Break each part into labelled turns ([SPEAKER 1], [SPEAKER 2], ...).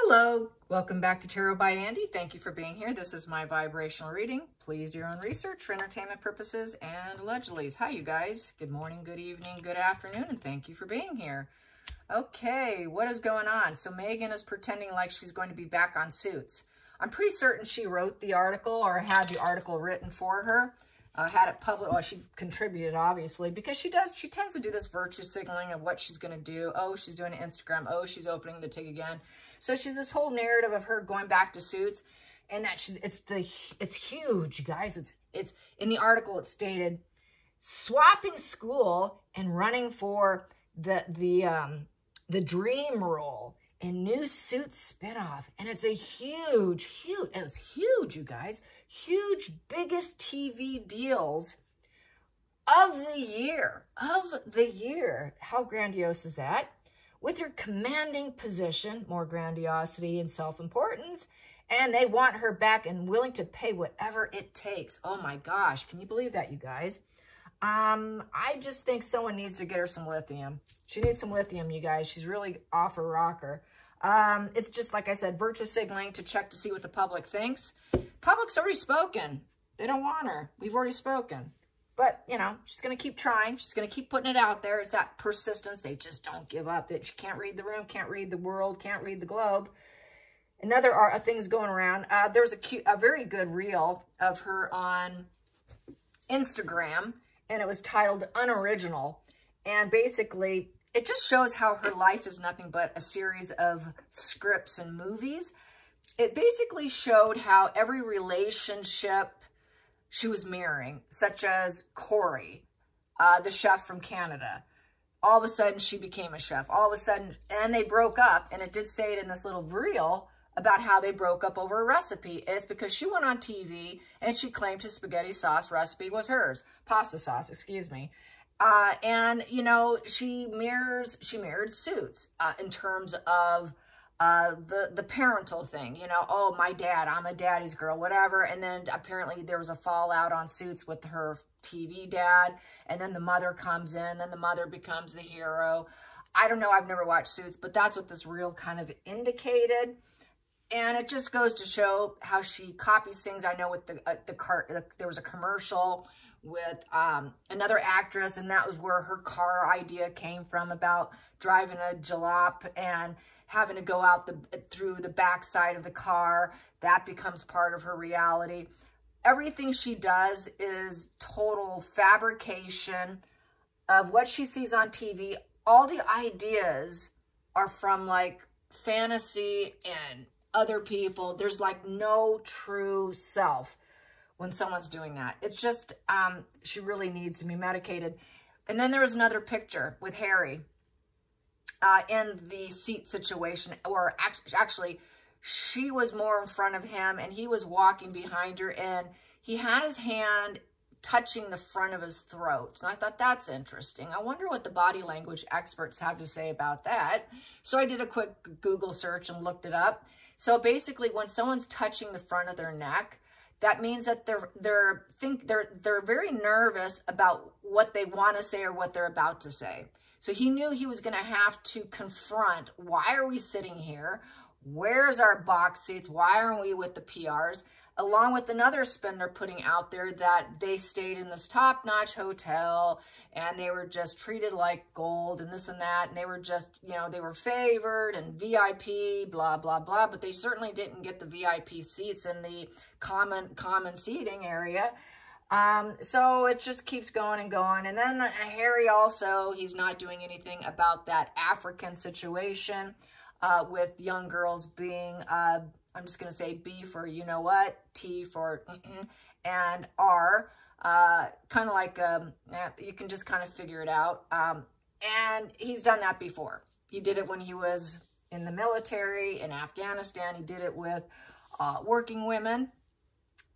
[SPEAKER 1] Hello, welcome back to Tarot by Andie. Thank you for being here. This is my vibrational reading. Please do your own research for entertainment purposes and allegedly. Hi, you guys. Good morning, good evening, good afternoon, and thank you for being here. Okay, what is going on? So Meghan is pretending like she's going to be back on Suits. I'm pretty certain she wrote the article or had the article written for her. Uh, had it public, well, she contributed, obviously, because she does, she tends to do this virtue signaling of what she's going to do. Oh, she's doing Instagram. Oh, she's opening the TIG again. So she's this whole narrative of her going back to Suits and that she's, it's the, it's huge, guys. It's, it's, in the article, it stated, swapping school and running for the, the, um, the dream role and new Suits spinoff. And it's a huge, huge, it's huge, you guys. Huge, biggest TV deals of the year. Of the year. How grandiose is that? With her commanding position, more grandiosity and self-importance, and they want her back and willing to pay whatever it takes. Oh my gosh, can you believe that, you guys? Um, I just think someone needs to get her some lithium. She needs some lithium, you guys. She's really off her rocker. Um, it's just, like I said, virtue signaling to check to see what the public thinks. Public's already spoken. They don't want her. We've already spoken. But, you know, she's going to keep trying. She's going to keep putting it out there. It's that persistence. They just don't give up. That she can't read the room, can't read the world, can't read the globe. Another uh, things going around. Uh, there's a, cute, a very good reel of her on Instagram and it was titled Unoriginal. And basically, it just shows how her life is nothing but a series of scripts and movies. It basically showed how every relationship she was mirroring, such as Cory, uh, the chef from Canada. All of a sudden, she became a chef. All of a sudden, and they broke up, and it did say it in this little reel, about how they broke up over a recipe. It's because she went on TV and she claimed his spaghetti sauce recipe was hers. Pasta sauce, excuse me. Uh, and, you know, she mirrors, she mirrored suits uh, in terms of uh, the, the parental thing, you know, oh, my dad, I'm a daddy's girl, whatever. And then apparently there was a fallout on suits with her TV dad. And then the mother comes in and the mother becomes the hero. I don't know. I've never watched Suits, but that's what this reel kind of indicated. And it just goes to show how she copies things. I know with the uh, the cart, the, there was a commercial with um, another actress, and that was where her car idea came from about driving a jalop and having to go out the through the backside of the car. That becomes part of her reality. Everything she does is total fabrication of what she sees on TV. All the ideas are from like fantasy and other people. There's like no true self when someone's doing that. It's just, um, she really needs to be medicated. And then there was another picture with Harry uh, in the seat situation, or actually, actually, she was more in front of him and he was walking behind her and he had his hand touching the front of his throat. And I thought that's interesting. I wonder what the body language experts have to say about that. So I did a quick Google search and looked it up. So basically, when someone's touching the front of their neck, that means that they're they're think they're they're very nervous about what they want to say or what they're about to say. So he knew he was going to have to confront, why are we sitting here? Where's our box seats? Why aren't we with the PRs? along with another spin they're putting out there that they stayed in this top-notch hotel and they were just treated like gold and this and that. And they were just, you know, they were favored and VIP, blah, blah, blah. But they certainly didn't get the VIP seats in the common, common seating area. Um, so it just keeps going and going. And then Harry also, he's not doing anything about that African situation uh, with young girls being uh, I'm just going to say B for you know what, T for mm -mm, and R, uh, kind of like, um, you can just kind of figure it out. Um, and he's done that before. He did it when he was in the military in Afghanistan. He did it with uh, working women.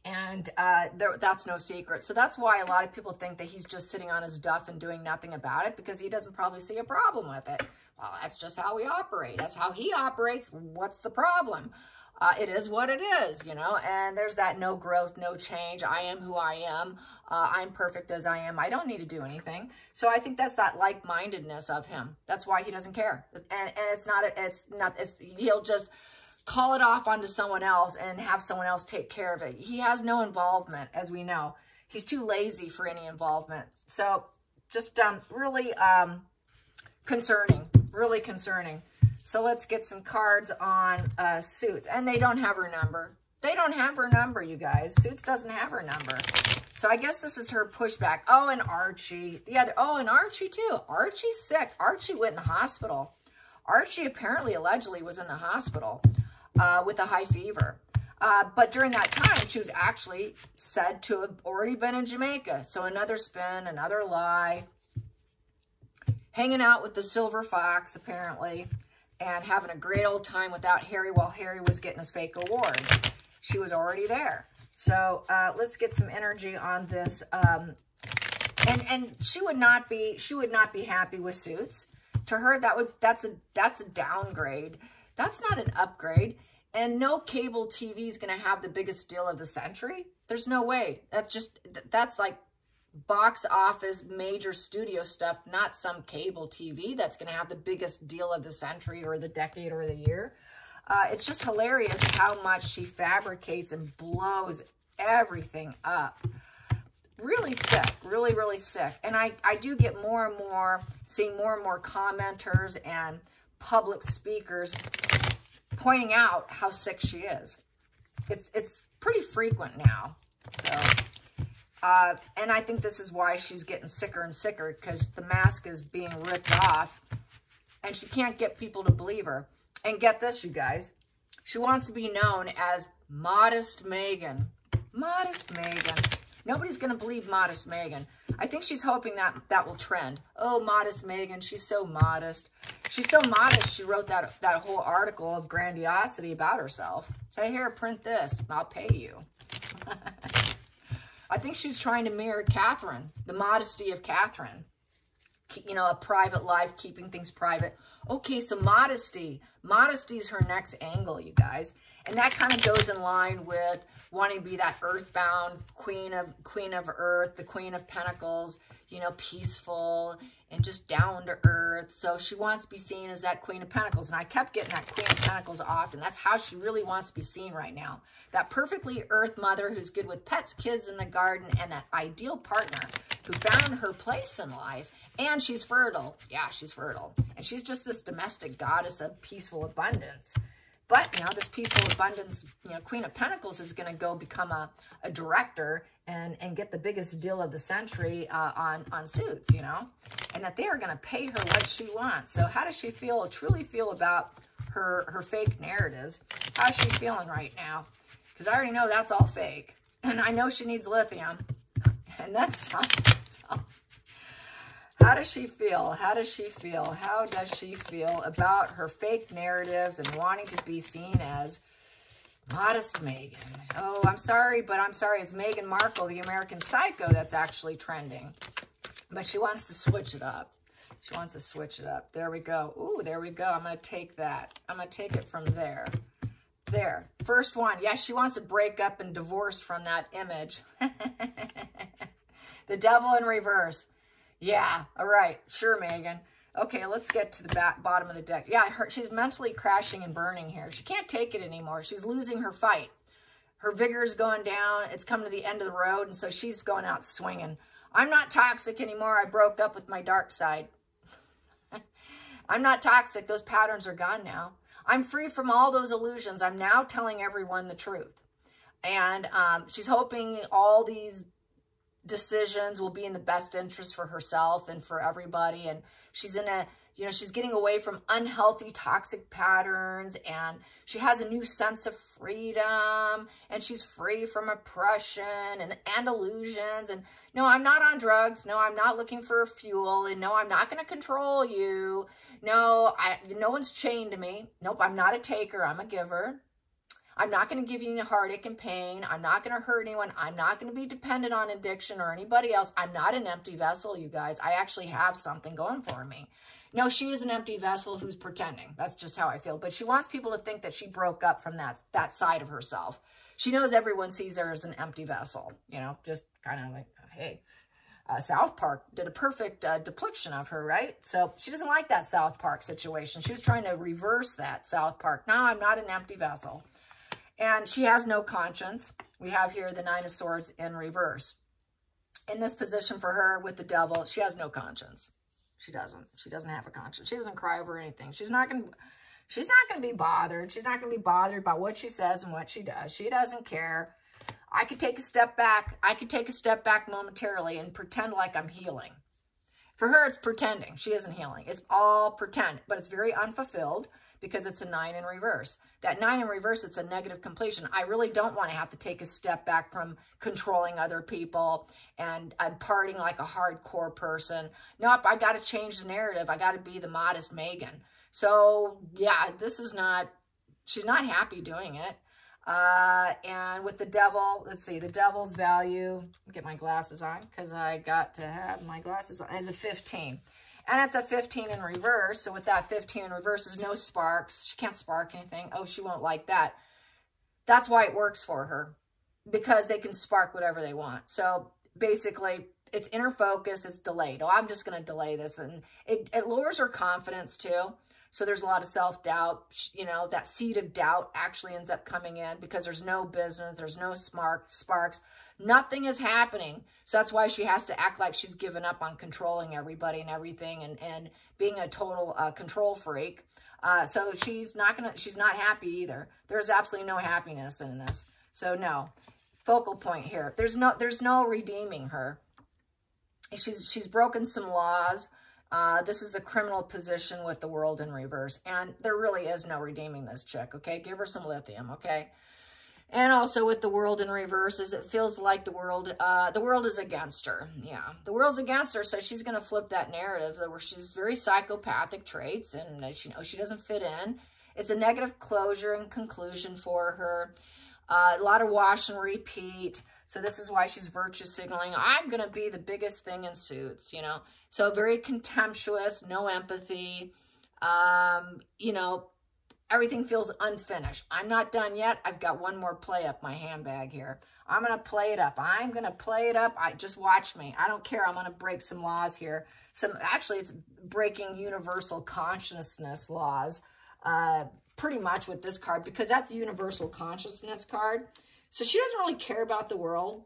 [SPEAKER 1] And uh, there, that's no secret. So that's why a lot of people think that he's just sitting on his duff and doing nothing about it because he doesn't probably see a problem with it. Well, that's just how we operate. That's how he operates. What's the problem? uh, it is what it is, you know, and there's that no growth, no change. I am who I am. Uh, I'm perfect as I am. I don't need to do anything. So I think that's that like-mindedness of him. That's why he doesn't care. And, and it's not, it's not, it's, he'll just call it off onto someone else and have someone else take care of it. He has no involvement, as we know. He's too lazy for any involvement. So just um, really um, concerning, really concerning. So let's get some cards on uh, Suits. And they don't have her number. They don't have her number, you guys. Suits doesn't have her number. So I guess this is her pushback. Oh, and Archie. The other, oh, and Archie too. Archie's sick. Archie went in the hospital. Archie apparently, allegedly, was in the hospital uh, with a high fever. Uh, but during that time, she was actually said to have already been in Jamaica. So another spin, another lie. Hanging out with the silver fox, apparently, and having a great old time without Harry while Harry was getting his fake award. She was already there. So uh, let's get some energy on this. Um, and and she would not be she would not be happy with suits. To her, that would that's a that's a downgrade. That's not an upgrade. And no cable TV is going to have the biggest deal of the century. There's no way. That's just, that's like box office, major studio stuff, not some cable TV that's going to have the biggest deal of the century or the decade or the year. Uh, it's just hilarious how much she fabricates and blows everything up. Really sick, really, really sick. And I, I do get more and more, seeing more and more commenters and public speakers pointing out how sick she is. It's, it's pretty frequent now. So, uh, and I think this is why she's getting sicker and sicker because the mask is being ripped off and she can't get people to believe her. And get this, you guys. She wants to be known as Modest Meghan. Modest Meghan. Nobody's going to believe Modest Meghan. I think she's hoping that that will trend. Oh, Modest Meghan, she's so modest. She's so modest, she wrote that, that whole article of grandiosity about herself. Say, here, print this, and I'll pay you. I think she's trying to mirror Catherine, the modesty of Catherine. You know, a private life, keeping things private. Okay, so modesty. Modesty is her next angle, you guys. And that kind of goes in line with wanting to be that earthbound queen of queen of earth, the queen of pentacles, you know, peaceful and just down to earth. So she wants to be seen as that queen of pentacles. And I kept getting that queen of pentacles often. That's how she really wants to be seen right now. That perfectly earth mother who's good with pets, kids in the garden, and that ideal partner who found her place in life. And she's fertile. Yeah, she's fertile. And she's just this domestic goddess of peaceful abundance. But, know, this peaceful abundance, you know, Queen of Pentacles is going to go become a, a director and, and get the biggest deal of the century uh, on, on suits, you know, and that they are going to pay her what she wants. So how does she feel, truly feel about her, her fake narratives? How's she feeling right now? Because I already know that's all fake. And I know she needs lithium. And that's how does she feel? How does she feel? How does she feel about her fake narratives and wanting to be seen as modest Meghan? Oh, I'm sorry, but I'm sorry. It's Meghan Markle, the American Psycho, that's actually trending. But she wants to switch it up. She wants to switch it up. There we go. Ooh, there we go. I'm going to take that. I'm going to take it from there. There. First one. Yes, yeah, she wants to break up and divorce from that image. the devil in reverse. Yeah, all right. Sure, Meghan. Okay, let's get to the back, bottom of the deck. Yeah, her, she's mentally crashing and burning here. She can't take it anymore. She's losing her fight. Her vigor is going down. It's coming to the end of the road, and so she's going out swinging. I'm not toxic anymore. I broke up with my dark side. I'm not toxic. Those patterns are gone now. I'm free from all those illusions. I'm now telling everyone the truth. And um, she's hoping all these decisions will be in the best interest for herself and for everybody. And she's in a, you know, she's getting away from unhealthy, toxic patterns and she has a new sense of freedom and she's free from oppression and, and illusions. And no, I'm not on drugs. No, I'm not looking for fuel. And no, I'm not going to control you. No, I, no one's chained to me. Nope, I'm not a taker. I'm a giver. I'm not going to give you any heartache and pain. I'm not going to hurt anyone. I'm not going to be dependent on addiction or anybody else. I'm not an empty vessel, you guys. I actually have something going for me. No, she is an empty vessel who's pretending. That's just how I feel. But she wants people to think that she broke up from that, that side of herself. She knows everyone sees her as an empty vessel, you know, just kind of like, hey, uh, South Park did a perfect uh, depiction of her, right? So she doesn't like that South Park situation. She was trying to reverse that South Park. Now I'm not an empty vessel. And she has no conscience. We have here the Nine of Swords in reverse. In this position for her with the devil, she has no conscience. She doesn't. She doesn't have a conscience. She doesn't cry over anything. She's not going to... She's not going to be bothered. She's not going to be bothered by what she says and what she does. She doesn't care. I could take a step back. I could take a step back momentarily and pretend like I'm healing. For her, it's pretending. She isn't healing. It's all pretend, but it's very unfulfilled because it's a nine in reverse. That nine in reverse, it's a negative completion. I really don't want to have to take a step back from controlling other people and, and partying like a hardcore person. Nope, I got to change the narrative. I got to be the modest Meghan. So, yeah, this is not, she's not happy doing it. Uh, and with the devil, let's see, the devil's value, get my glasses on because I got to have my glasses on, is a 15. And it's a 15 in reverse. So with that 15 in reverse is no sparks. She can't spark anything. Oh, she won't like that. That's why it works for her because they can spark whatever they want. So basically, it's inner focus. It's delayed. Oh, I'm just going to delay this. And it, it lowers her confidence too. So there's a lot of self-doubt, you know, that seed of doubt actually ends up coming in because there's no business, there's no smart sparks, nothing is happening. So that's why she has to act like she's given up on controlling everybody and everything and, and being a total uh, control freak. Uh, so she's not gonna, she's not happy either. There's absolutely no happiness in this. So no, focal point here. There's no, there's no redeeming her. She's, she's broken some laws. Uh, this is a criminal position with the world in reverse. And there really is no redeeming this chick, okay? Give her some lithium, okay? And also with the world in reverse is it feels like the world, uh, the world is against her. Yeah, the world's against her, so she's going to flip that narrative where she's very psychopathic traits and she knows she doesn't fit in. It's a negative closure and conclusion for her. Uh, a lot of wash and repeat. So this is why she's virtue signaling. I'm going to be the biggest thing in suits, you know. So very contemptuous, no empathy. Um, you know, everything feels unfinished. I'm not done yet. I've got one more play up my handbag here. I'm going to play it up. I'm going to play it up. I Just watch me. I don't care. I'm going to break some laws here. Some Actually, it's breaking universal consciousness laws uh, pretty much with this card because that's a universal consciousness card. So she doesn't really care about the world.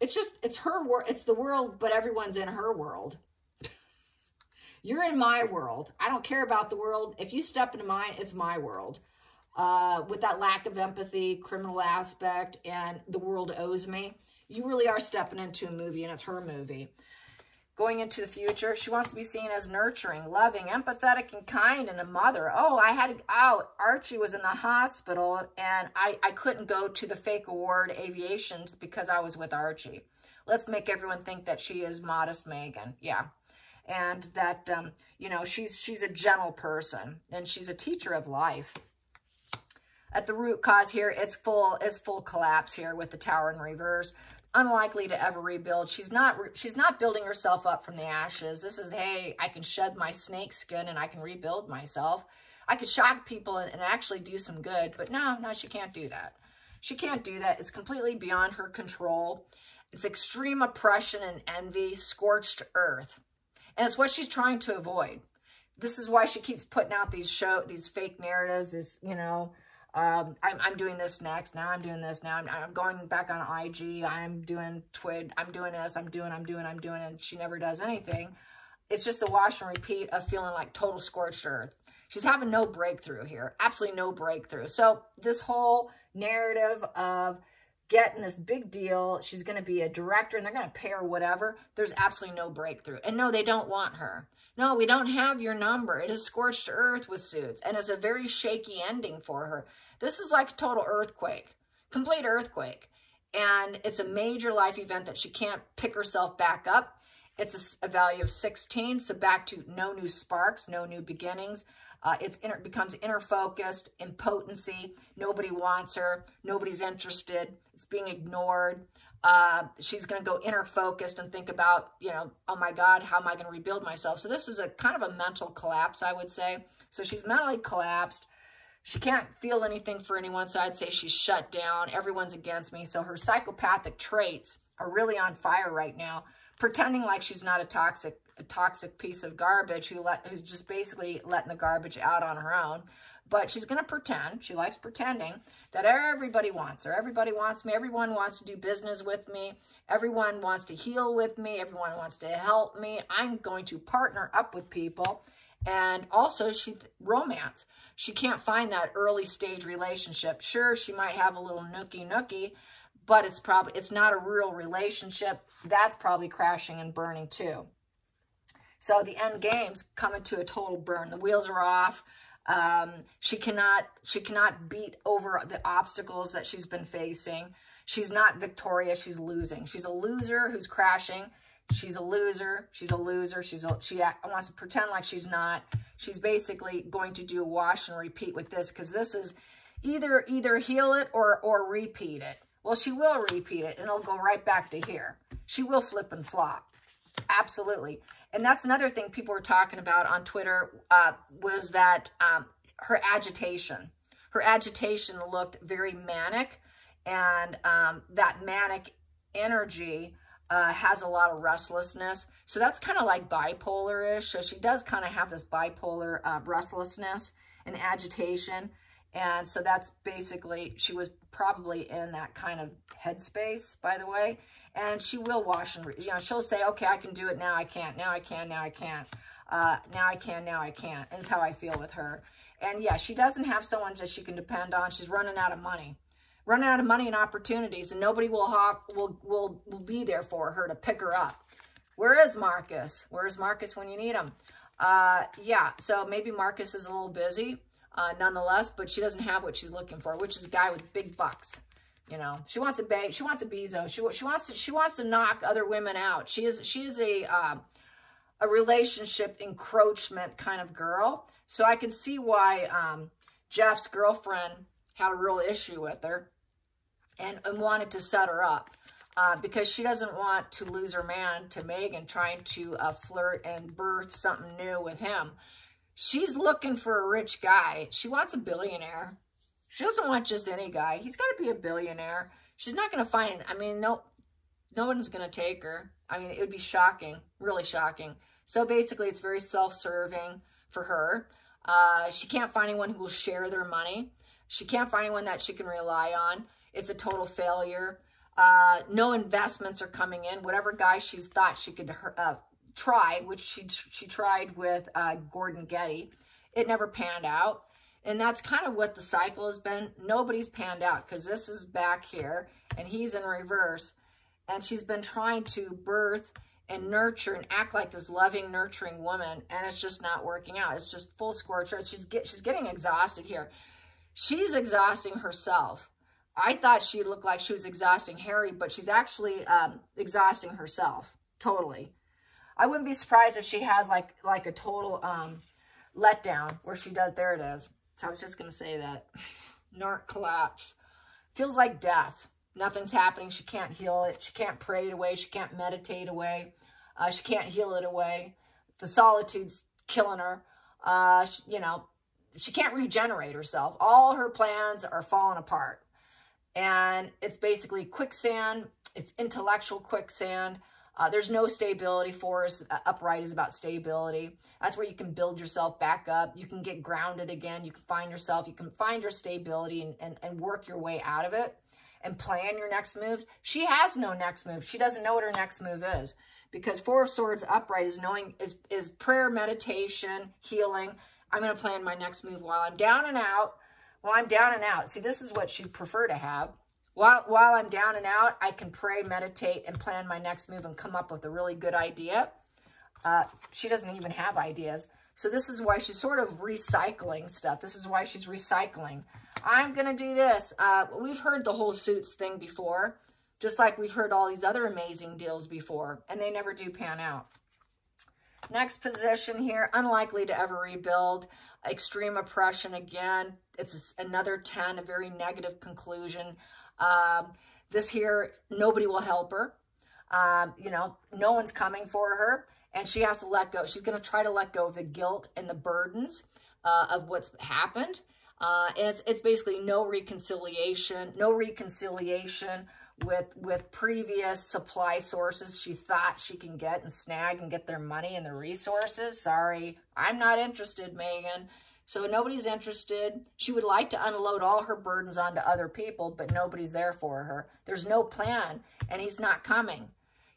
[SPEAKER 1] It's just, it's her world. It's the world, but everyone's in her world. You're in my world. I don't care about the world. If you step into mine, it's my world. Uh, with that lack of empathy, criminal aspect, and the world owes me, you really are stepping into a movie, and it's her movie. Going into the future, she wants to be seen as nurturing, loving, empathetic, and kind, and a mother. Oh, I had, oh, Archie was in the hospital, and I, I couldn't go to the fake award aviations because I was with Archie. Let's make everyone think that she is modest Meghan. Yeah. And that, um, you know, she's, she's a gentle person, and she's a teacher of life at the root cause here, it's full, it's full collapse here with the tower in reverse unlikely to ever rebuild. She's not she's not building herself up from the ashes. This is, hey, I can shed my snake skin and I can rebuild myself. I could shock people and, and actually do some good, but no, no, she can't do that. She can't do that. It's completely beyond her control. It's extreme oppression and envy, scorched earth. And it's what she's trying to avoid. This is why she keeps putting out these show, these fake narratives, this, you know, um, I'm, I'm doing this next. Now I'm doing this. Now I'm, I'm going back on IG. I'm doing Twid. I'm doing this. I'm doing, I'm doing, I'm doing. And she never does anything. It's just a wash and repeat of feeling like total scorched earth. She's having no breakthrough here. Absolutely no breakthrough. So this whole narrative of getting this big deal, she's going to be a director and they're going to pay her whatever, there's absolutely no breakthrough. And no, they don't want her. No, we don't have your number. It is scorched earth with suits, and it's a very shaky ending for her. This is like a total earthquake, complete earthquake. And it's a major life event that she can't pick herself back up. It's a, a value of 16, so back to no new sparks, no new beginnings. Uh, it becomes inner focused, impotency. Nobody wants her. Nobody's interested. It's being ignored. Uh, she's going to go inner focused and think about, you know, oh my God, how am I going to rebuild myself? So this is a kind of a mental collapse, I would say. So she's mentally collapsed. She can't feel anything for anyone, so I'd say she's shut down. Everyone's against me. So her psychopathic traits are really on fire right now, pretending like she's not a toxic toxic piece of garbage who let who's just basically letting the garbage out on her own. But she's going to pretend, she likes pretending, that everybody wants her. Everybody wants me. Everyone wants to do business with me. Everyone wants to heal with me. Everyone wants to help me. I'm going to partner up with people. And also, she romance. She can't find that early stage relationship. Sure, she might have a little nookie nookie, but it's probably it's not a real relationship. That's probably crashing and burning too. So the end game's coming to a total burn. The wheels are off. Um, she cannot she cannot beat over the obstacles that she's been facing. She's not victorious. She's losing. She's a loser who's crashing. She's a loser. She's a loser. She's a, she wants to pretend like she's not. She's basically going to do a wash and repeat with this because this is either either heal it or or repeat it. Well, she will repeat it and it'll go right back to here. She will flip and flop. Absolutely. And that's another thing people were talking about on Twitter uh, was that um, her agitation. Her agitation looked very manic, and um, that manic energy uh, has a lot of restlessness. So that's kind of like bipolar-ish. So she does kind of have this bipolar uh, restlessness and agitation. And so that's basically, she was probably in that kind of headspace, by the way. And she will wash and, you know, she'll say, okay, I can do it now. I can't. Now I can. Now I can't. Uh, now I can. Now I can't. Is how I feel with her. And yeah, she doesn't have someone that she can depend on. She's running out of money. Running out of money and opportunities. And nobody will, hop, will, will, will be there for her to pick her up. Where is Marcus? Where's Marcus when you need him? Uh, yeah, so maybe Marcus is a little busy uh, nonetheless, but she doesn't have what she's looking for, which is a guy with big bucks. You know, she wants a ba she wants a bezo. She she wants to, she wants to knock other women out. She is she is a uh, a relationship encroachment kind of girl. So I can see why um, Jeff's girlfriend had a real issue with her and, and wanted to set her up. Uh, because she doesn't want to lose her man to Meghan trying to uh, flirt and birth something new with him. She's looking for a rich guy. She wants a billionaire. She doesn't want just any guy. He's got to be a billionaire. She's not going to find, I mean, no, no one's going to take her. I mean, it would be shocking, really shocking. So basically, it's very self-serving for her. Uh, she can't find anyone who will share their money. She can't find anyone that she can rely on. It's a total failure. Uh, no investments are coming in. Whatever guy she's thought she could uh, try, which she, she tried with uh, Gordon Getty. It never panned out. And that's kind of what the cycle has been. Nobody's panned out because this is back here and he's in reverse. And she's been trying to birth and nurture and act like this loving, nurturing woman. And it's just not working out. It's just full scorcher. She's, get, she's getting exhausted here. She's exhausting herself. I thought she looked like she was exhausting Harry, but she's actually um, exhausting herself. Totally. I wouldn't be surprised if she has like like a total um, letdown where she does, there it is. So I was just going to say that. Narc collapse. Feels like death. Nothing's happening. She can't heal it. She can't pray it away. She can't meditate away. Uh, she can't heal it away. The solitude's killing her. Uh, she, you know, she can't regenerate herself. All her plans are falling apart. And it's basically quicksand. It's intellectual quicksand. Uh, there's no stability for us. Uh, upright is about stability. That's where you can build yourself back up. You can get grounded again. You can find yourself. You can find your stability and, and, and work your way out of it and plan your next moves. She has no next move. She doesn't know what her next move is because Four of Swords upright is knowing is, is prayer, meditation, healing. I'm going to plan my next move while I'm down and out. While I'm down and out. See, this is what she'd prefer to have. While, while I'm down and out, I can pray, meditate, and plan my next move and come up with a really good idea. Uh, she doesn't even have ideas. So this is why she's sort of recycling stuff. This is why she's recycling. I'm going to do this. Uh, we've heard the whole suits thing before, just like we've heard all these other amazing deals before, and they never do pan out. Next position here, unlikely to ever rebuild. Extreme oppression again. It's another 10, a very negative conclusion. Um, this here, nobody will help her. Um, you know, no one's coming for her. And she has to let go. She's going to try to let go of the guilt and the burdens uh, of what's happened. Uh, and it's, it's basically no reconciliation, no reconciliation with with previous supply sources she thought she can get and snag and get their money and the resources. Sorry, I'm not interested, Meghan. So nobody's interested. She would like to unload all her burdens onto other people, but nobody's there for her. There's no plan, and he's not coming.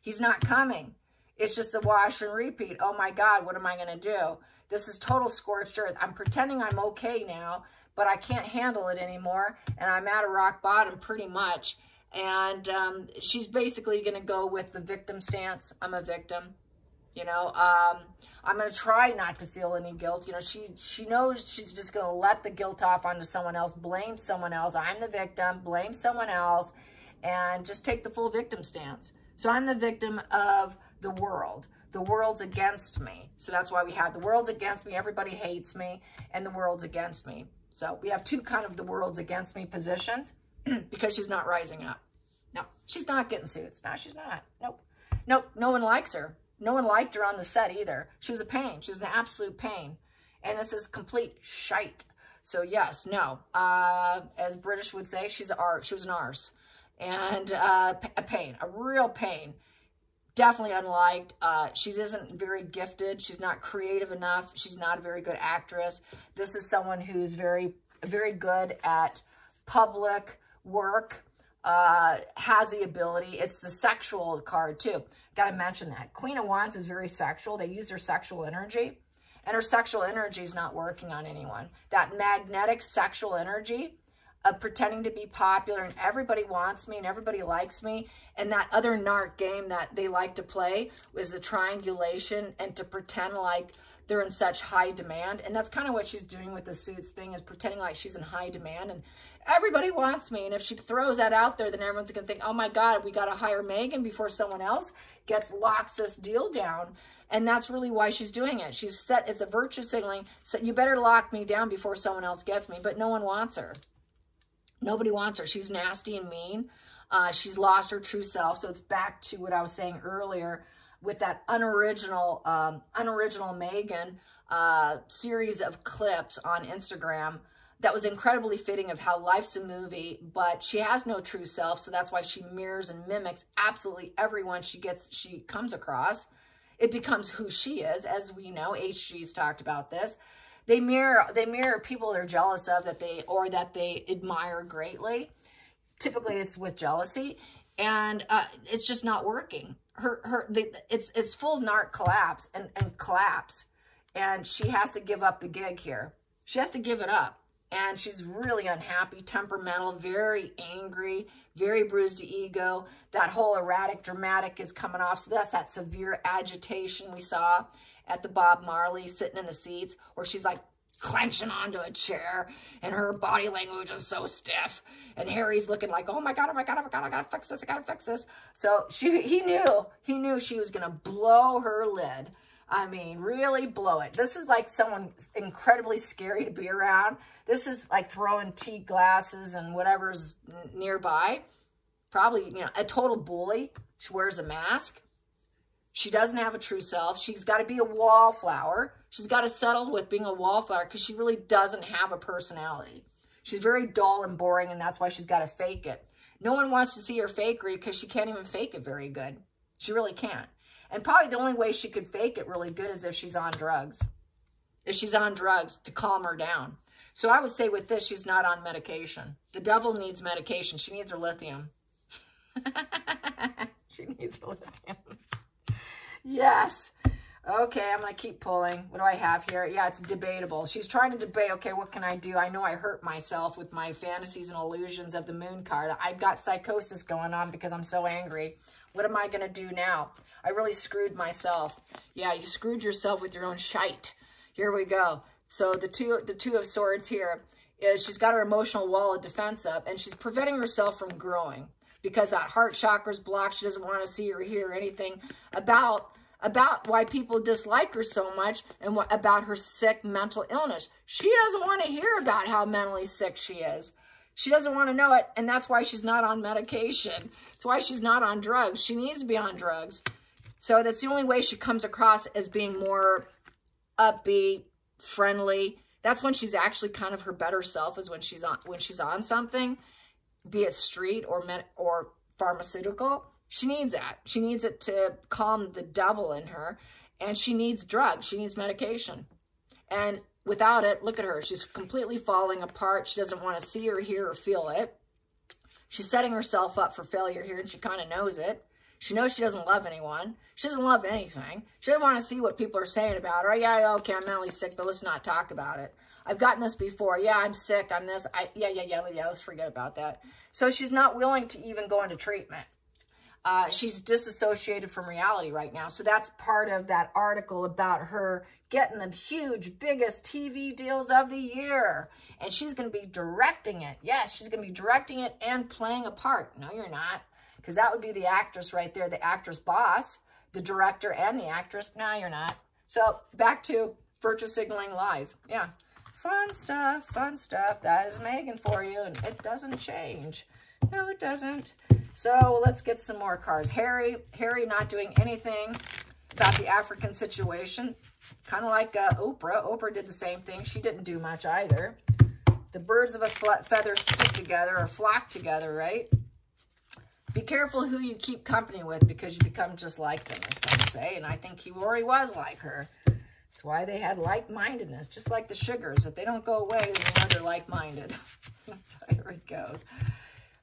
[SPEAKER 1] He's not coming. It's just a wash and repeat. Oh my God, what am I going to do? This is total scorched earth. I'm pretending I'm okay now, but I can't handle it anymore, and I'm at a rock bottom pretty much. And um, she's basically going to go with the victim stance. I'm a victim. You know, um, I'm to try not to feel any guilt. You know, she, she knows she's just to let the guilt off onto someone else, blame someone else. I'm the victim, blame someone else, and just take the full victim stance. So I'm the victim of the world. The world's against me. So that's why we have the world's against me. Everybody hates me, and the world's against me. So we have two kind of the world's against me positions because she's not rising up. No, she's not getting suits. No, she's not. Nope. Nope. No one likes her. No one liked her on the set either. She was a pain. She was an absolute pain. And this is complete shite. So yes, no. Uh, as British would say, she's a art. She was an arse. And uh, a pain, a real pain. Definitely unliked. Uh, she isn't very gifted. She's not creative enough. She's not a very good actress. This is someone who's very, very good at public work, uh, has the ability. It's the sexual card too. Got to mention that. Queen of Wands is very sexual. They use their sexual energy. And her sexual energy is not working on anyone. That magnetic sexual energy of pretending to be popular and everybody wants me and everybody likes me. And that other narc game that they like to play was the triangulation and to pretend like they're in such high demand. And that's kind of what she's doing with the suits thing is pretending like she's in high demand. And everybody wants me. And if she throws that out there, then everyone's going to think, oh my God, we got to hire Meghan before someone else gets locks this deal down. And that's really why she's doing it. She's set, it's a virtue signaling. So you better lock me down before someone else gets me. But no one wants her. Nobody wants her. She's nasty and mean. Uh, she's lost her true self. So it's back to what I was saying earlier with that unoriginal, um, unoriginal Meghan uh, series of clips on Instagram that was incredibly fitting of how life's a movie, but she has no true self, so that's why she mirrors and mimics absolutely everyone she gets, she comes across. It becomes who she is, as we know. HG's talked about this. They mirror, they mirror people they're jealous of that they, or that they admire greatly. Typically, it's with jealousy, and uh, it's just not working. Her, her, the, it's, it's full narc collapse and, and collapse, and she has to give up the gig here. She has to give it up and she's really unhappy, temperamental, very angry, very bruised ego. That whole erratic, dramatic is coming off. So that's that severe agitation we saw at the Bob Marley sitting in the seats where she's like clenching onto a chair and her body language is so stiff. And Harry's looking like, oh my God, oh my God, oh my God, I gotta fix this, I gotta fix this. So she, he knew, he knew she was gonna blow her lid. I mean, really blow it. This is like someone incredibly scary to be around. This is like throwing tea glasses and whatever's nearby. Probably, you know, a total bully. She wears a mask. She doesn't have a true self. She's got to be a wallflower. She's got to settle with being a wallflower because she really doesn't have a personality. She's very dull and boring, and that's why she's got to fake it. No one wants to see her fakery because she can't even fake it very good. She really can't. And probably the only way she could fake it really good is if she's on drugs. If she's on drugs to calm her down. So I would say with this, she's not on medication. The devil needs medication. She needs her lithium. she needs her lithium. yes. Okay, I'm going to keep pulling. What do I have here? Yeah, it's debatable. She's trying to debate, okay, what can I do? I know I hurt myself with my fantasies and illusions of the moon card. I've got psychosis going on because I'm so angry. What am I going to do now? I really screwed myself. Yeah, you screwed yourself with your own shite. Here we go. So the two, the two of swords here is she's got her emotional wall of defense up and she's preventing herself from growing because that heart chakra's blocked. She doesn't want to see or hear anything about about why people dislike her so much and what, about her sick mental illness. She doesn't want to hear about how mentally sick she is. She doesn't want to know it, and that's why she's not on medication. It's why she's not on drugs. She needs to be on drugs. So that's the only way she comes across as being more upbeat, friendly. That's when she's actually kind of her better self is when she's on when she's on something, be it street or met, or pharmaceutical. She needs that. She needs it to calm the devil in her. And she needs drugs. She needs medication. And without it, look at her. She's completely falling apart. She doesn't want to see or hear or feel it. She's setting herself up for failure here, and she kind of knows it. She knows she doesn't love anyone. She doesn't love anything. She doesn't want to see what people are saying about her. Yeah, okay, I'm mentally sick, but let's not talk about it. I've gotten this before. Yeah, I'm sick. I'm this. I, yeah, yeah, yeah, yeah, let's forget about that. So she's not willing to even go into treatment. Uh, she's disassociated from reality right now. So that's part of that article about her getting the huge, biggest TV deals of the year. And she's going to be directing it. Yes, she's going to be directing it and playing a part. No, you're not. Because that would be the actress right there, the actress boss, the director and the actress. No, you're not. So back to virtue signaling lies. Yeah. Fun stuff, fun stuff. That is Meghan for you, and it doesn't change. No, it doesn't. So let's get some more cards. Harry, Harry not doing anything about the African situation. Kind of like uh, Oprah. Oprah did the same thing. She didn't do much either. The birds of a feather stick together or flock together, right? Be careful who you keep company with because you become just like them, as some say. And I think he already was like her. That's why they had like-mindedness, just like the sugars. If they don't go away, then you know they're like-minded. That's how it goes.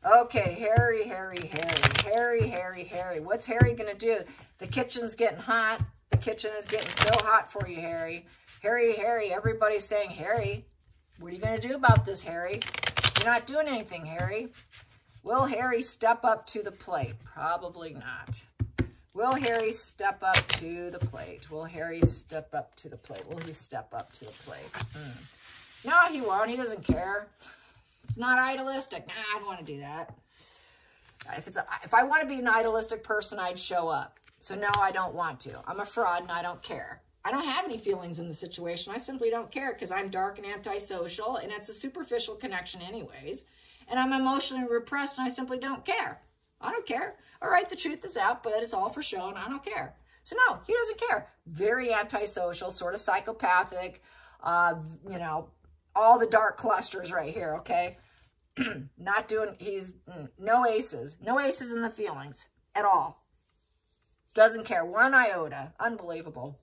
[SPEAKER 1] Okay, Harry, Harry, Harry, Harry, Harry, Harry. What's Harry going to do? The kitchen's getting hot. The kitchen is getting so hot for you, Harry. Harry, Harry, everybody's saying, Harry, what are you going to do about this, Harry? You're not doing anything, Harry. Will Harry step up to the plate? Probably not. Will Harry step up to the plate? Will Harry step up to the plate? Will he step up to the plate? Hmm. No, he won't. He doesn't care. It's not idealistic. Nah, I don't want to do that. If, it's a, if I want to be an idealistic person, I'd show up. So no, I don't want to. I'm a fraud and I don't care. I don't have any feelings in the situation. I simply don't care because I'm dark and antisocial and it's a superficial connection anyways. And I'm emotionally repressed and I simply don't care. I don't care. All right, the truth is out, but it's all for show and I don't care. So no, he doesn't care. Very antisocial, sort of psychopathic, uh, you know, all the dark clusters right here, okay? Not doing, he's, mm, no aces. No aces in the feelings at all. Doesn't care. One iota. Unbelievable.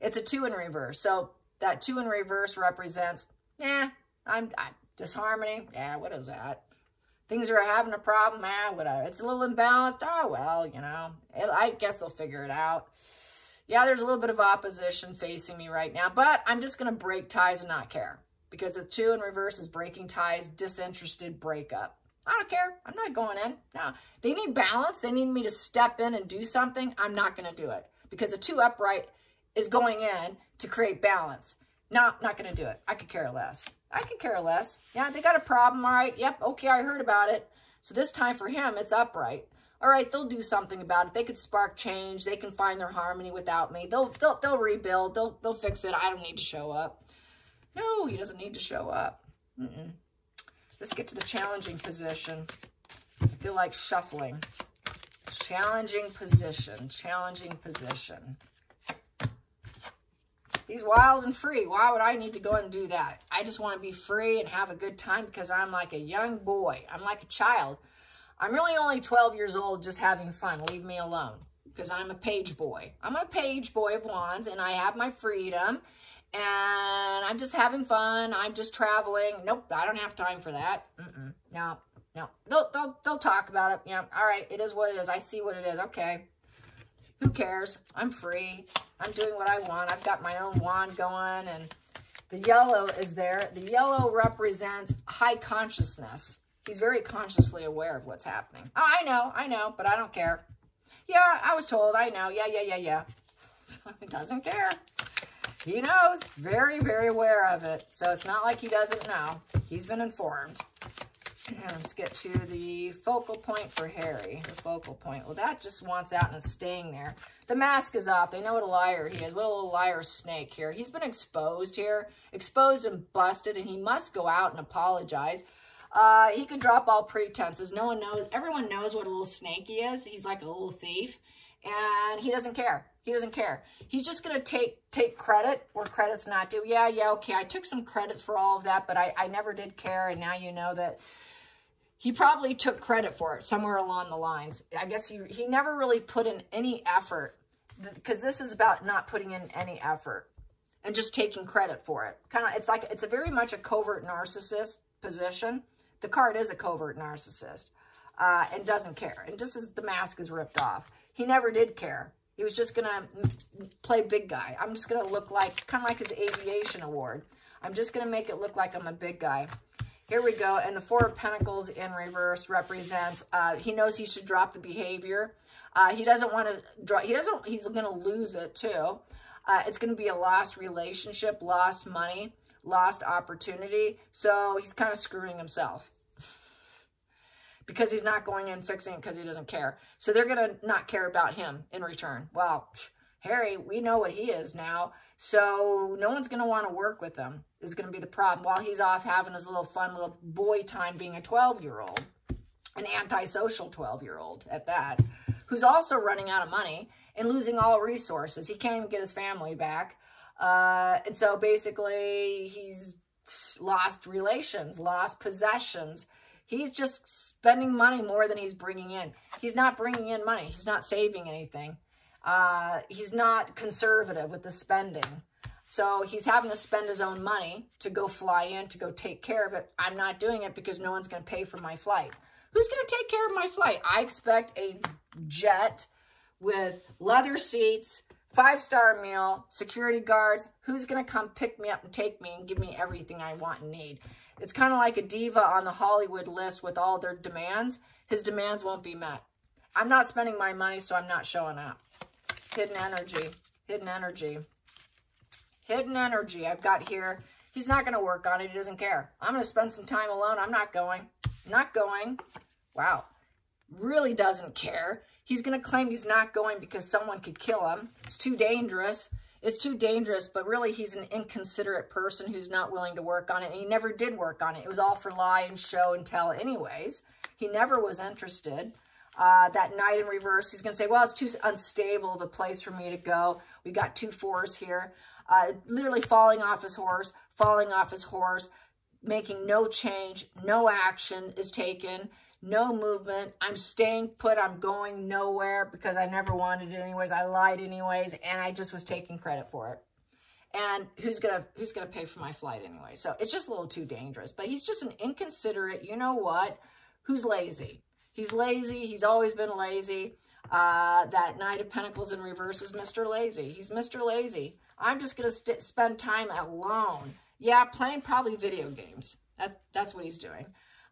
[SPEAKER 1] It's a two in reverse. So that two in reverse represents, yeah, I'm, I, disharmony. Yeah, what is that? Things are having a problem. Yeah, whatever. It's a little imbalanced. Oh, well, you know, it, I guess they'll figure it out. Yeah, there's a little bit of opposition facing me right now, but I'm just going to break ties and not care because the two in reverse is breaking ties, disinterested breakup. I don't care. I'm not going in. No. They need balance. They need me to step in and do something. I'm not going to do it because the two upright is going in to create balance. No, not going to do it. I could care less. I could care less. Yeah, they got a problem. All right. Yep. Okay. I heard about it. So this time for him, it's upright. All right. They'll do something about it. They could spark change. They can find their harmony without me. They'll, they'll, they'll rebuild. They'll, they'll fix it. I don't need to show up. No, he doesn't need to show up. Mm -mm. Let's get to the challenging position. I feel like shuffling. Challenging position, challenging position. He's wild and free. Why would I need to go and do that? I just want to be free and have a good time because I'm like a young boy. I'm like a child. I'm really only 12 years old just having fun. Leave me alone because I'm a page boy. I'm a page boy of wands and I have my freedom and I'm just having fun. I'm just traveling. Nope, I don't have time for that. Mm -mm. No, no. They'll, they'll, they'll talk about it. Yeah, all right, it is what it is. I see what it is. Okay. Who cares? I'm free. I'm doing what I want. I've got my own wand going, and the yellow is there. The yellow represents high consciousness. He's very consciously aware of what's happening. Oh, I know, I know, but I don't care. Yeah, I was told. I know. Yeah, yeah, yeah, yeah. So he doesn't care. He knows, very, very aware of it. So it's not like he doesn't know. He's been informed. And let's get to the focal point for Harry. The focal point. Well, that just wants out and staying there. The mask is off. They know what a liar he is. What a little liar snake here. He's been exposed here. Exposed and busted, and he must go out and apologize. Uh, he can drop all pretenses. No one knows. Everyone knows what a little snake he is. He's like a little thief. And he doesn't care. He doesn't care. He's just going to take take credit where credit's not due. Yeah, yeah, okay, I took some credit for all of that, but I, I never did care, and now you know that he probably took credit for it somewhere along the lines. I guess he, he never really put in any effort because this is about not putting in any effort and just taking credit for it. Kind of, it's like, it's a very much a covert narcissist position. The card is a covert narcissist uh, and doesn't care. And just as the mask is ripped off, he never did care. He was just going to play big guy. I'm just going to look like, kind of like his aviation award. I'm just going to make it look like I'm a big guy. Here we go. And the Four of Pentacles in reverse represents, uh, he knows he should drop the behavior. Uh, he doesn't want to draw, he doesn't, he's going to lose it too. Uh, it's going to be a lost relationship, lost money, lost opportunity. So he's kind of screwing himself because he's not going in fixing it because he doesn't care. So they're going to not care about him in return. Well, Harry, we know what he is now. So no one's going to want to work with him is going to be the problem while he's off having his little fun little boy time being a 12-year-old, an antisocial 12-year-old at that, who's also running out of money and losing all resources. He can't even get his family back. Uh, and so basically he's lost relations, lost possessions. He's just spending money more than he's bringing in. He's not bringing in money. He's not saving anything. Uh, he's not conservative with the spending. So he's having to spend his own money to go fly in, to go take care of it. I'm not doing it because no one's going to pay for my flight. Who's going to take care of my flight? I expect a jet with leather seats, five-star meal, security guards. Who's going to come pick me up and take me and give me everything I want and need? It's kind of like a diva on the Hollywood list with all their demands. His demands won't be met. I'm not spending my money, so I'm not showing up. Hidden energy. Hidden energy. Hidden energy I've got here. He's not going to work on it. He doesn't care. I'm going to spend some time alone. I'm not going. Not going. Wow. Really doesn't care. He's going to claim he's not going because someone could kill him. It's too dangerous. It's too dangerous, but really he's an inconsiderate person who's not willing to work on it. And he never did work on it. It was all for lie and show and tell anyways. He never was interested. Uh, that night in reverse, he's going to say, well, it's too unstable, the place for me to go. We got two fours here uh, literally falling off his horse, falling off his horse, making no change, no action is taken, no movement. I'm staying put. I'm going nowhere because I never wanted it anyways. I lied anyways, and I just was taking credit for it. And who's gonna who's gonna pay for my flight anyway? So it's just a little too dangerous. But he's just an inconsiderate. You know what? Who's lazy? He's lazy. He's always been lazy. Uh, that Knight of Pentacles in reverse is Mr. Lazy. He's Mr. Lazy. I'm just going to spend time alone. Yeah, playing probably video games. That's, that's what he's doing.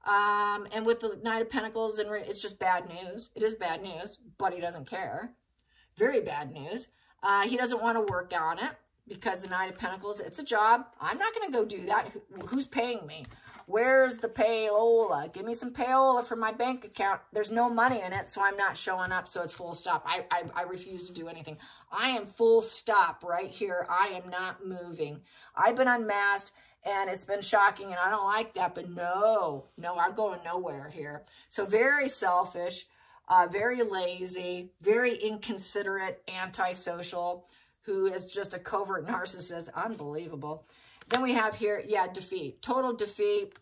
[SPEAKER 1] Um, and with the Knight of Pentacles, and it's just bad news. It is bad news, but he doesn't care. Very bad news. Uh, he doesn't want to work on it because the Knight of Pentacles, it's a job. I'm not going to go do that. who's paying me? Where's the payola? Give me some payola for my bank account. There's no money in it, so I'm not showing up, so it's full stop. I, I, I refuse to do anything. I am full stop right here. I am not moving. I've been unmasked, and it's been shocking, and I don't like that, but no, no, I'm going nowhere here. So very selfish, uh, very lazy, very inconsiderate, antisocial, who is just a covert narcissist. Unbelievable. Then we have here, yeah, defeat. Total defeat,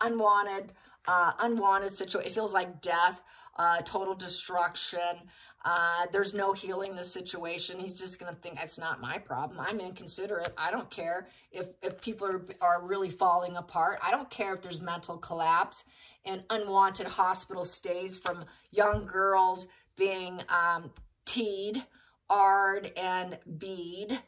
[SPEAKER 1] unwanted, uh, unwanted situation. It feels like death, uh, total destruction. Uh, there's no healing the situation. He's just going to think, that's not my problem. I'm inconsiderate. I don't care if, if people are, are really falling apart. I don't care if there's mental collapse and unwanted hospital stays from young girls being um, teed, ard, and bead.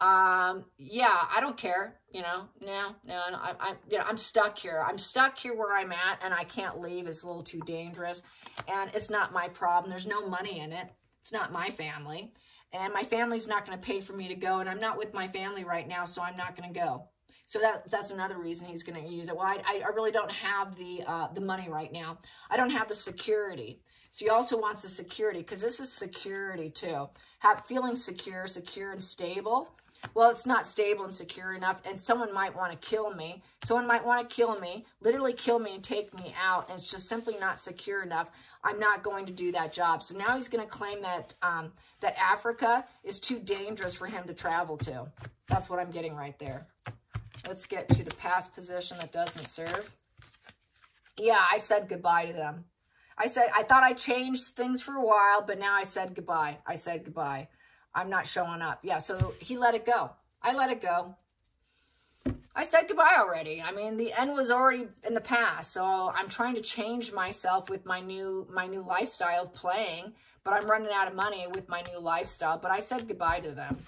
[SPEAKER 1] Um, yeah, I don't care, you know, no, no, no I, I, you know, I'm stuck here. I'm stuck here where I'm at and I can't leave. It's a little too dangerous and it's not my problem. There's no money in it. It's not my family and my family's not going to pay for me to go and I'm not with my family right now, so I'm not going to go. So that that's another reason he's going to use it. Well, I, I really don't have the uh, the money right now. I don't have the security. So he also wants the security because this is security too. Have feeling secure, secure and stable well, it's not stable and secure enough, and someone might want to kill me. Someone might want to kill me, literally kill me and take me out, and it's just simply not secure enough. I'm not going to do that job. So now he's going to claim that um, that Africa is too dangerous for him to travel to. That's what I'm getting right there. Let's get to the past position that doesn't serve. Yeah, I said goodbye to them. I said, I thought I changed things for a while, but now I said goodbye. I said goodbye. I'm not showing up. Yeah, so he let it go. I let it go. I said goodbye already. I mean, the end was already in the past. So I'm trying to change myself with my new my new lifestyle of playing, but I'm running out of money with my new lifestyle. But I said goodbye to them.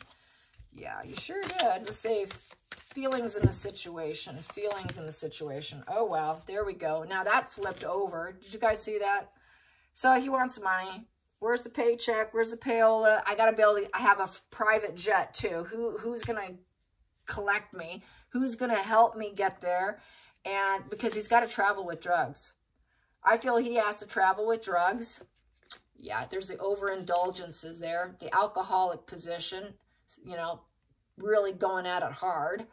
[SPEAKER 1] Yeah, you sure did. Let's say feelings in the situation. Feelings in the situation. Oh, well, there we go. Now that flipped over. Did you guys see that? So he wants money. Where's the paycheck? Where's the payola? I got to be able to, I have a private jet too. Who Who's going to collect me? Who's going to help me get there? And because he's got to travel with drugs. I feel he has to travel with drugs. Yeah, there's the overindulgences there. The alcoholic position, you know, really going at it hard.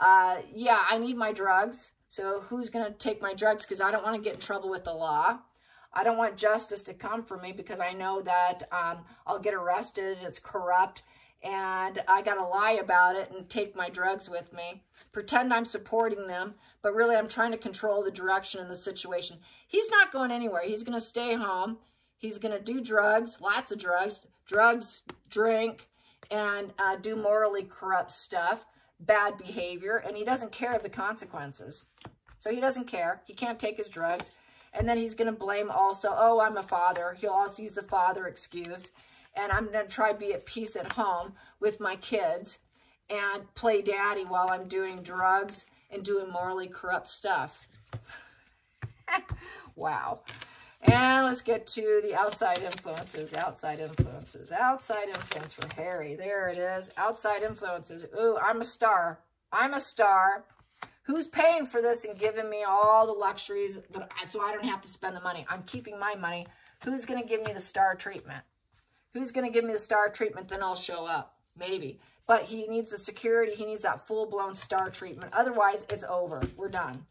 [SPEAKER 1] Uh, yeah, I need my drugs. So who's going to take my drugs? Because I don't want to get in trouble with the law. I don't want justice to come for me because I know that um, I'll get arrested. It's corrupt and I got to lie about it and take my drugs with me. Pretend I'm supporting them, but really I'm trying to control the direction in the situation. He's not going anywhere. He's going to stay home. He's going to do drugs, lots of drugs, drugs, drink, and uh, do morally corrupt stuff, bad behavior, and he doesn't care of the consequences. So he doesn't care. He can't take his drugs. And then he's going to blame also, oh, I'm a father. He'll also use the father excuse and I'm going to try to be at peace at home with my kids and play daddy while I'm doing drugs and doing morally corrupt stuff. wow. And let's get to the outside influences, outside influences, outside influence for Harry. There it is, outside influences. Ooh, I'm a star. I'm a star. Who's paying for this and giving me all the luxuries but so I don't have to spend the money? I'm keeping my money. Who's going to give me the star treatment? Who's going to give me the star treatment? Then I'll show up. Maybe. But he needs the security. He needs that full-blown star treatment. Otherwise, it's over. We're done.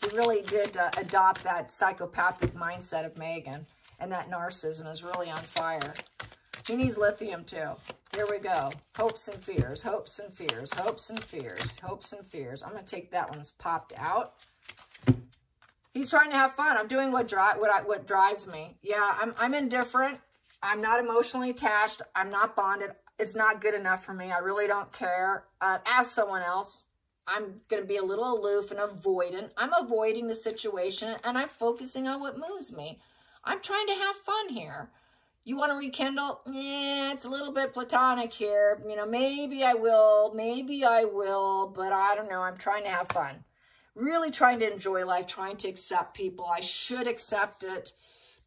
[SPEAKER 1] He really did uh, adopt that psychopathic mindset of Meghan. And that narcissism is really on fire. He needs lithium, too. Here we go. Hopes and fears, hopes and fears, hopes and fears, hopes and fears. I'm going to take that one that's popped out. He's trying to have fun. I'm doing what, dri what, I, what drives me. Yeah, I'm, I'm indifferent. I'm not emotionally attached. I'm not bonded. It's not good enough for me. I really don't care. Uh, ask someone else. I'm going to be a little aloof and avoidant. I'm avoiding the situation and I'm focusing on what moves me. I'm trying to have fun here. You want to rekindle? Yeah, it's a little bit platonic here. You know, maybe I will, maybe I will, but I don't know. I'm trying to have fun. Really trying to enjoy life, trying to accept people. I should accept it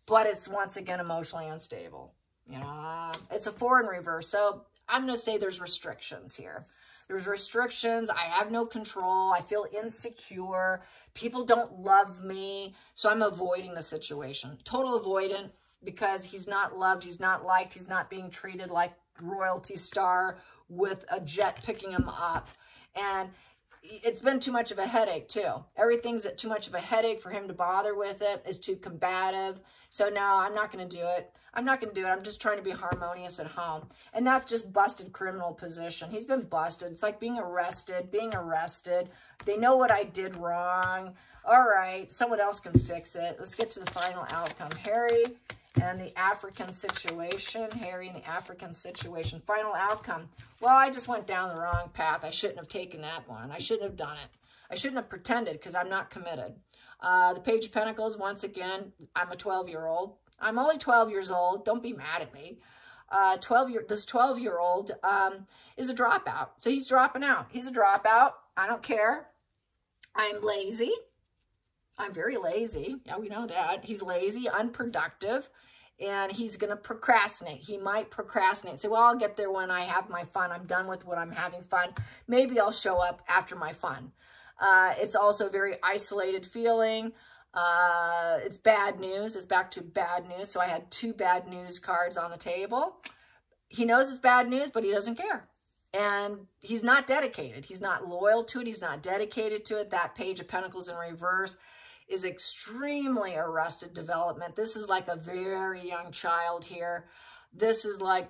[SPEAKER 1] but it's once again emotionally unstable. You know, uh, it's a four in reverse. So I'm going to say there's restrictions here. There's restrictions. I have no control. I feel insecure. People don't love me. So I'm avoiding the situation. Total avoidant because he's not loved. He's not liked. He's not being treated like royalty star with a jet picking him up. And it's been too much of a headache too. Everything's too much of a headache for him to bother with it. It's too combative. So no, I'm not going to do it. I'm not going to do it. I'm just trying to be harmonious at home. And that's just busted criminal position. He's been busted. It's like being arrested, being arrested. They know what I did wrong. All right, someone else can fix it. Let's get to the final outcome. Harry and the African situation. Harry and the African situation. Final outcome. Well, I just went down the wrong path. I shouldn't have taken that one. I shouldn't have done it. I shouldn't have pretended because I'm not committed. Uh, the Page of Pentacles, once again, I'm a 12-year-old. I'm only 12 years old. Don't be mad at me. Uh, 12 year, this 12-year-old um, is a dropout. So he's dropping out. He's a dropout. I don't care. I'm lazy. I'm very lazy. Yeah, we know that. He's lazy, unproductive, and he's going to procrastinate. He might procrastinate. Say, well, I'll get there when I have my fun. I'm done with what I'm having fun. Maybe I'll show up after my fun. Uh, it's also a very isolated feeling. Uh, it's bad news. It's back to bad news. So I had two bad news cards on the table. He knows it's bad news, but he doesn't care. And he's not dedicated. He's not loyal to it. He's not dedicated to it. That page of pentacles in reverse is extremely arrested development. This is like a very young child here. This is like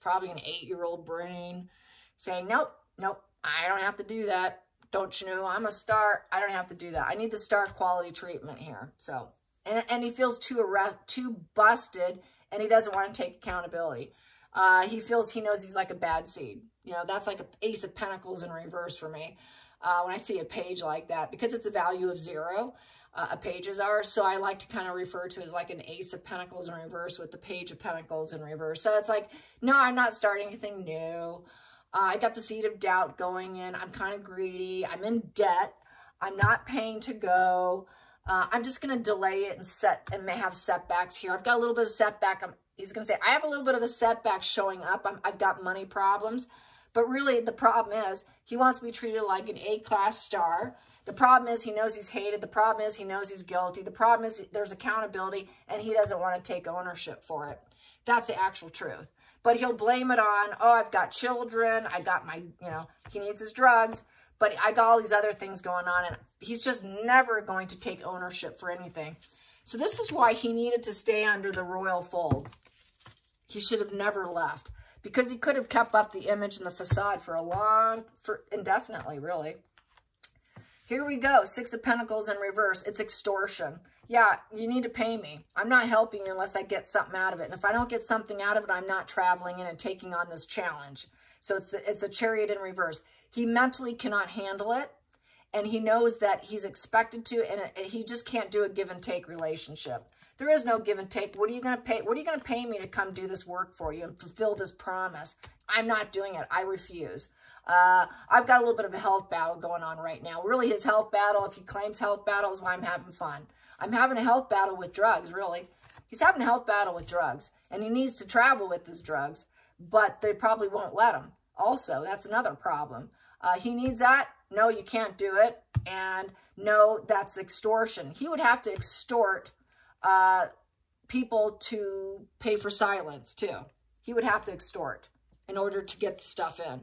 [SPEAKER 1] probably an eight-year-old brain saying, nope, nope, I don't have to do that don't you know, I'm a star. I don't have to do that. I need the star quality treatment here. So, and, and he feels too arrest, too busted, and he doesn't want to take accountability. Uh, he feels he knows he's like a bad seed. You know, that's like an ace of pentacles in reverse for me. Uh, when I see a page like that, because it's a value of zero, uh, pages are. So I like to kind of refer to as like an ace of pentacles in reverse with the page of pentacles in reverse. So it's like, no, I'm not starting anything new. Uh, I got the seed of doubt going in. I'm kind of greedy. I'm in debt. I'm not paying to go. Uh, I'm just going to delay it and set and may have setbacks here. I've got a little bit of setback. I'm, he's going to say, I have a little bit of a setback showing up. i I've got money problems. But really, the problem is he wants to be treated like an A-class star. The problem is he knows he's hated. The problem is he knows he's guilty. The problem is there's accountability, and he doesn't want to take ownership for it. That's the actual truth but he'll blame it on, oh, I've got children, I got my, you know, he needs his drugs, but I got all these other things going on, and he's just never going to take ownership for anything. So this is why he needed to stay under the royal fold. He should have never left because he could have kept up the image and the facade for a long, for indefinitely, really. Here we go, Six of Pentacles in reverse. It's extortion yeah, you need to pay me. I'm not helping you unless I get something out of it. And if I don't get something out of it, I'm not traveling in and taking on this challenge. So it's, it's a chariot in reverse. He mentally cannot handle it. And he knows that he's expected to, and it, he just can't do a give and take relationship. There is no give and take. What are you going to pay? What are you going to pay me to come do this work for you and fulfill this promise? I'm not doing it. I refuse. Uh, I've got a little bit of a health battle going on right now. Really, his health battle, if he claims health battle, is why I'm having fun. I'm having a health battle with drugs, really. He's having a health battle with drugs, and he needs to travel with his drugs, but they probably won't let him. Also, that's another problem. Uh, he needs that. No, you can't do it. And no, that's extortion. He would have to extort uh, people to pay for silence, too. He would have to extort in order to get the stuff in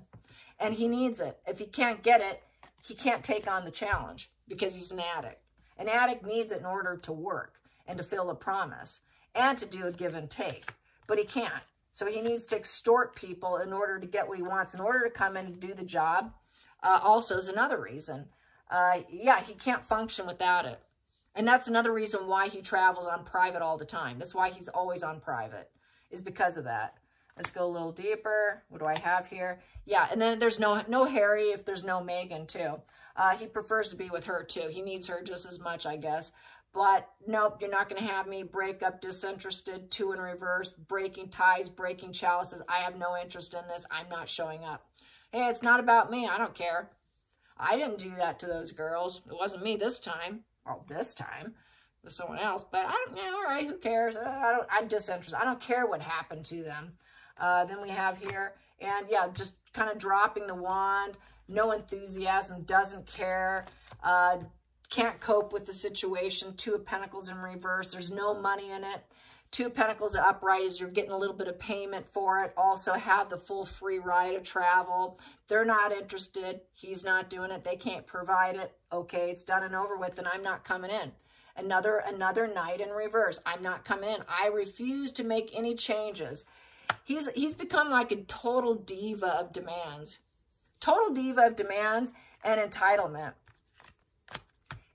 [SPEAKER 1] and he needs it. If he can't get it, he can't take on the challenge because he's an addict. An addict needs it in order to work and to fill a promise and to do a give and take, but he can't. So he needs to extort people in order to get what he wants, in order to come in and do the job. Uh, also is another reason. Uh, yeah, he can't function without it. And that's another reason why he travels on private all the time. That's why he's always on private, is because of that. Let's go a little deeper. What do I have here? Yeah, and then there's no no Harry if there's no Meghan, too. Uh, he prefers to be with her, too. He needs her just as much, I guess. But nope, you're not going to have me break up disinterested, two in reverse, breaking ties, breaking chalices. I have no interest in this. I'm not showing up. Hey, it's not about me. I don't care. I didn't do that to those girls. It wasn't me this time. Well, this time with someone else. But I don't know. All right, who cares? I don't. I'm disinterested. I don't care what happened to them. Uh, then we have here, and yeah, just kind of dropping the wand, no enthusiasm, doesn't care, uh, can't cope with the situation. Two of Pentacles in reverse. There's no money in it. Two Pentacles upright is you're getting a little bit of payment for it. Also have the full free ride of travel. They're not interested. He's not doing it. They can't provide it. Okay, it's done and over with, and I'm not coming in. Another, another Knight in reverse. I'm not coming in. I refuse to make any changes. He's, he's become like a total diva of demands. Total diva of demands and entitlement.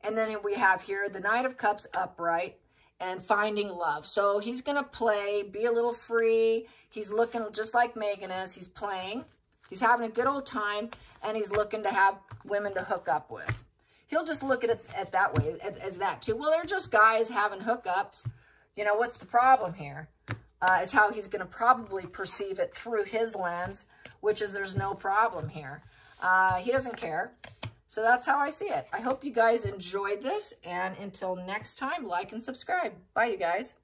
[SPEAKER 1] And then we have here the Knight of Cups upright and finding love. So he's going to play, be a little free. He's looking just like Meghan is. He's playing. He's having a good old time, and he's looking to have women to hook up with. He'll just look at it at that way, as that too. Well, they're just guys having hookups. You know, what's the problem here? uh, is how he's going to probably perceive it through his lens, which is there's no problem here. Uh, he doesn't care. So that's how I see it. I hope you guys enjoyed this. And until next time, like and subscribe. Bye, you guys.